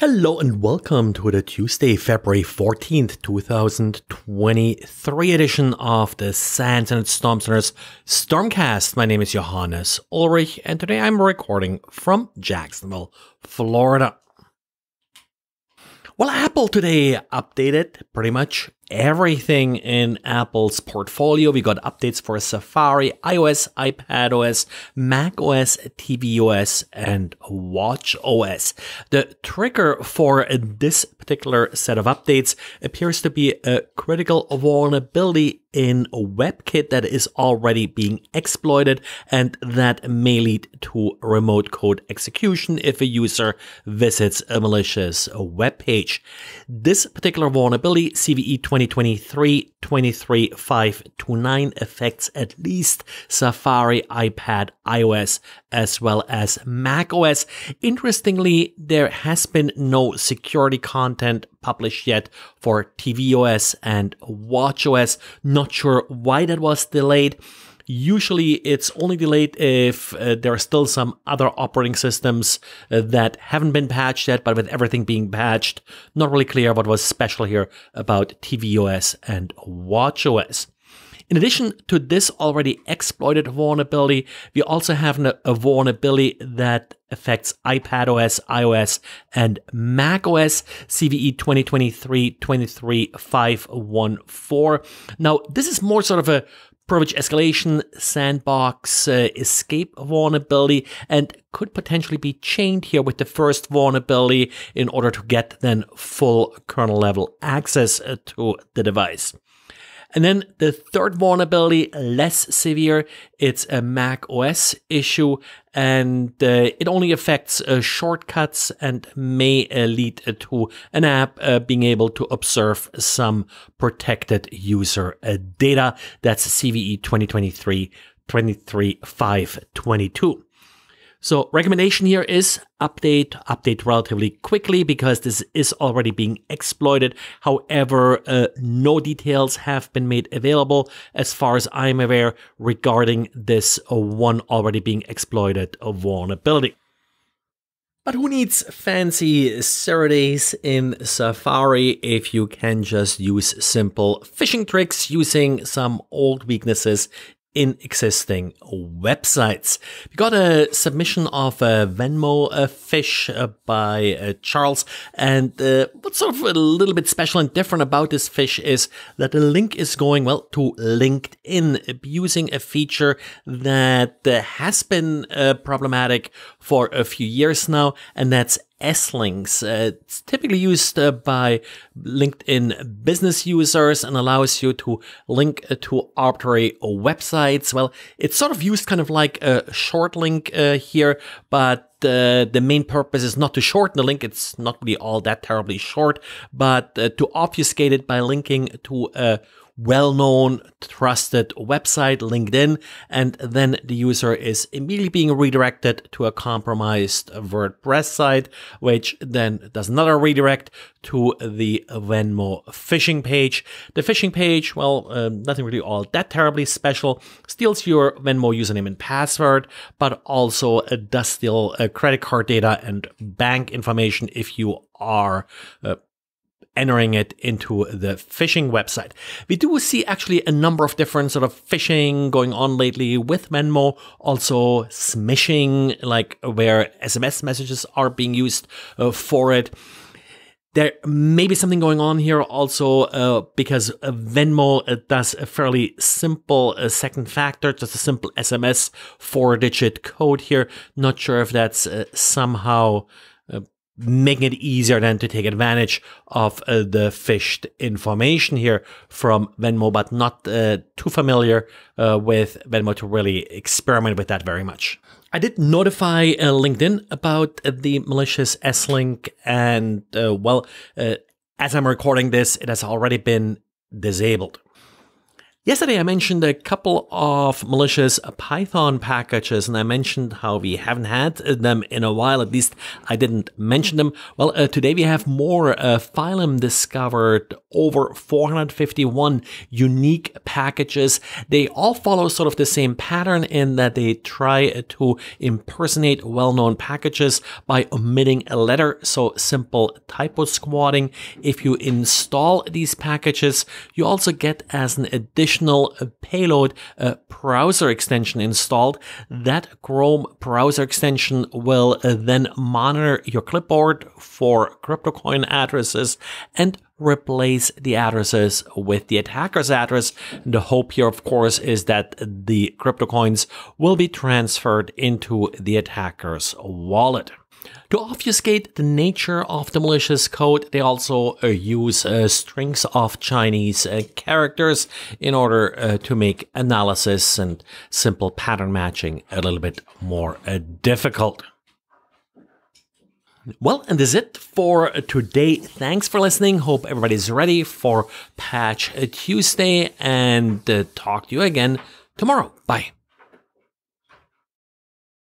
Hello and welcome to the Tuesday, February 14th, 2023 edition of the SANS Internet Storm Center's Stormcast. My name is Johannes Ulrich and today I'm recording from Jacksonville, Florida. Well, Apple today updated pretty much everything in Apple's portfolio. We got updates for Safari, iOS, iPadOS, macOS, tvOS, and watchOS. The trigger for this particular set of updates appears to be a critical vulnerability in WebKit that is already being exploited and that may lead to remote code execution if a user visits a malicious web page. This particular vulnerability, CVE 20 2023 23529 affects at least Safari, iPad, iOS, as well as macOS. Interestingly, there has been no security content published yet for tvOS and watchOS. Not sure why that was delayed. Usually it's only delayed if uh, there are still some other operating systems uh, that haven't been patched yet, but with everything being patched, not really clear what was special here about tvOS and watchOS. In addition to this already exploited vulnerability, we also have a vulnerability that affects iPadOS, iOS, and macOS CVE 2023-23514. Now, this is more sort of a privilege escalation, sandbox, uh, escape vulnerability, and could potentially be chained here with the first vulnerability in order to get then full kernel level access uh, to the device. And then the third vulnerability, less severe, it's a Mac OS issue and uh, it only affects uh, shortcuts and may uh, lead to an app uh, being able to observe some protected user uh, data. That's CVE 2023 23522. So recommendation here is update, update relatively quickly because this is already being exploited. However, uh, no details have been made available as far as I'm aware regarding this one already being exploited vulnerability. But who needs fancy zero-days in Safari if you can just use simple phishing tricks using some old weaknesses in existing websites. We got a submission of a Venmo a phish uh, by uh, Charles, and uh, what's sort of a little bit special and different about this phish is that the link is going well to LinkedIn, using a feature that uh, has been uh, problematic for a few years now, and that's S-links. Uh, it's typically used uh, by LinkedIn business users and allows you to link uh, to arbitrary websites. Well, it's sort of used kind of like a short link uh, here, but uh, the main purpose is not to shorten the link. It's not really all that terribly short, but uh, to obfuscate it by linking to a well-known, trusted website, LinkedIn, and then the user is immediately being redirected to a compromised WordPress site, which then does another redirect to the Venmo phishing page. The phishing page, well, uh, nothing really all that terribly special, steals your Venmo username and password, but also uh, does steal uh, credit card data and bank information if you are uh, entering it into the phishing website. We do see actually a number of different sort of phishing going on lately with Venmo, also smishing, like where SMS messages are being used uh, for it. There may be something going on here also uh, because uh, Venmo uh, does a fairly simple uh, second factor, just a simple SMS four digit code here. Not sure if that's uh, somehow making it easier then to take advantage of uh, the phished information here from Venmo, but not uh, too familiar uh, with Venmo to really experiment with that very much. I did notify uh, LinkedIn about the malicious S-link, and uh, well, uh, as I'm recording this, it has already been disabled. Yesterday, I mentioned a couple of malicious Python packages, and I mentioned how we haven't had them in a while. At least I didn't mention them. Well, uh, today we have more. Uh, Phylum discovered over 451 unique packages. They all follow sort of the same pattern in that they try to impersonate well-known packages by omitting a letter. So simple typo squatting. If you install these packages, you also get as an additional additional payload uh, browser extension installed. That Chrome browser extension will uh, then monitor your clipboard for CryptoCoin addresses and replace the addresses with the attacker's address. The hope here, of course, is that the crypto coins will be transferred into the attacker's wallet. To obfuscate the nature of the malicious code, they also uh, use uh, strings of Chinese uh, characters in order uh, to make analysis and simple pattern matching a little bit more uh, difficult. Well, and that's it for today. Thanks for listening. Hope everybody's ready for Patch Tuesday and uh, talk to you again tomorrow. Bye.